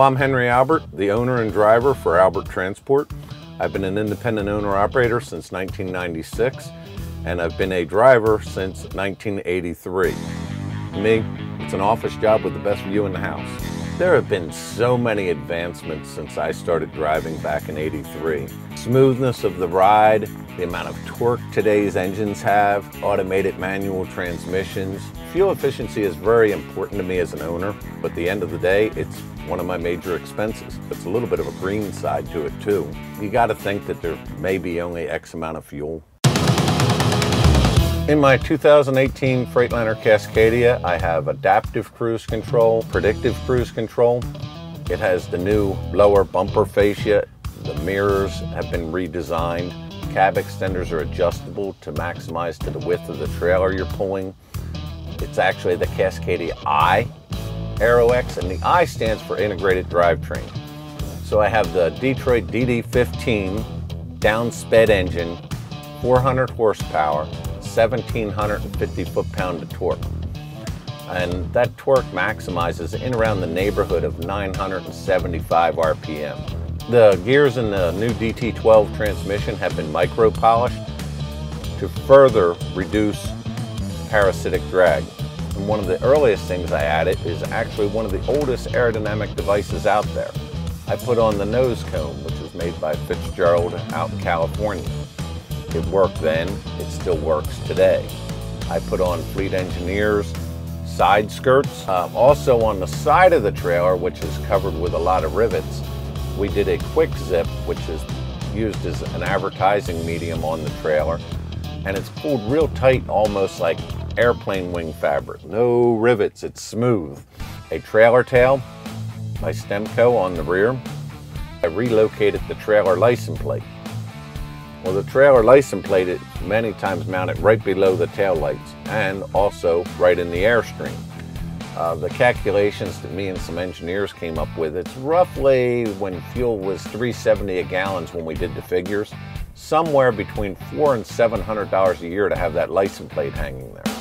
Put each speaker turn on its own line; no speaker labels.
I'm Henry Albert, the owner and driver for Albert Transport. I've been an independent owner-operator since 1996, and I've been a driver since 1983. To me, it's an office job with the best view in the house. There have been so many advancements since I started driving back in 83. Smoothness of the ride, the amount of torque today's engines have, automated manual transmissions. Fuel efficiency is very important to me as an owner, but the end of the day, it's one of my major expenses. It's a little bit of a green side to it too. You gotta think that there may be only X amount of fuel. In my 2018 Freightliner Cascadia, I have adaptive cruise control, predictive cruise control. It has the new lower bumper fascia. The mirrors have been redesigned. Cab extenders are adjustable to maximize to the width of the trailer you're pulling. It's actually the Cascadia I Aero-X, and the I stands for Integrated Drivetrain. So I have the Detroit DD15 down-sped engine, 400 horsepower, 1,750 foot-pound of torque. And that torque maximizes in around the neighborhood of 975 RPM. The gears in the new DT12 transmission have been micro-polished to further reduce parasitic drag. And one of the earliest things I added is actually one of the oldest aerodynamic devices out there. I put on the nose cone, which was made by Fitzgerald out in California. It worked then, it still works today. I put on Fleet Engineers side skirts. Uh, also on the side of the trailer, which is covered with a lot of rivets, we did a quick zip, which is used as an advertising medium on the trailer. And it's pulled real tight, almost like airplane wing fabric. No rivets, it's smooth. A trailer tail by Stemco on the rear. I relocated the trailer license plate. Well, the trailer license plate is many times mounted right below the tail lights and also right in the airstream. Uh, the calculations that me and some engineers came up with, it's roughly when fuel was 370 a gallon when we did the figures, somewhere between four and seven hundred dollars a year to have that license plate hanging there.